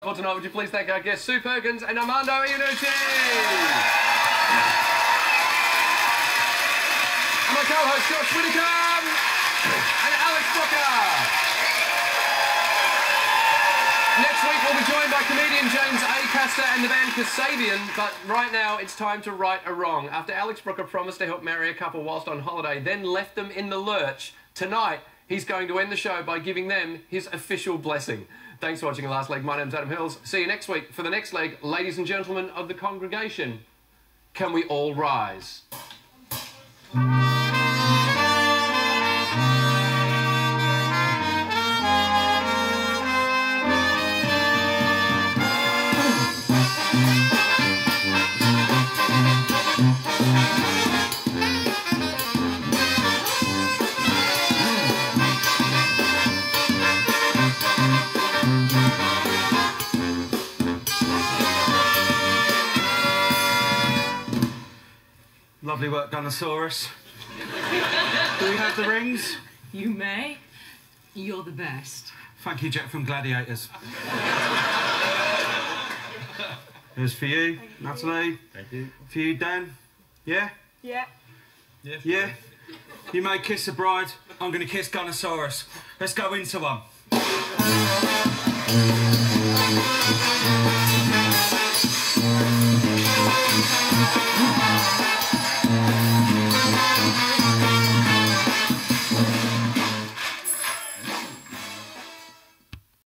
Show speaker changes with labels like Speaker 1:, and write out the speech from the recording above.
Speaker 1: For tonight, would you please thank our guests Sue Perkins and Armando Iannucci? and my co-host Josh Widdicombe and Alex Brooker. Next week we'll be joined by comedian James Acaster and the band Kasabian, but right now it's time to right a wrong. After Alex Brooker promised to help marry a couple whilst on holiday, then left them in the lurch, tonight he's going to end the show by giving them his official blessing. Thanks for watching The Last Leg. My name's Adam Hills. See you next week for the next leg, ladies and gentlemen of the congregation. Can we all rise?
Speaker 2: Lovely work, Gunnersaurus. Do we have the rings?
Speaker 3: You may. You're the best.
Speaker 2: Thank you, Jack from Gladiators. Here's for you, Natalie.
Speaker 4: Thank you.
Speaker 2: For you, Dan. Yeah?
Speaker 3: Yeah.
Speaker 2: Yeah? yeah. You may kiss the bride. I'm going to kiss Gunnersaurus. Let's go into one.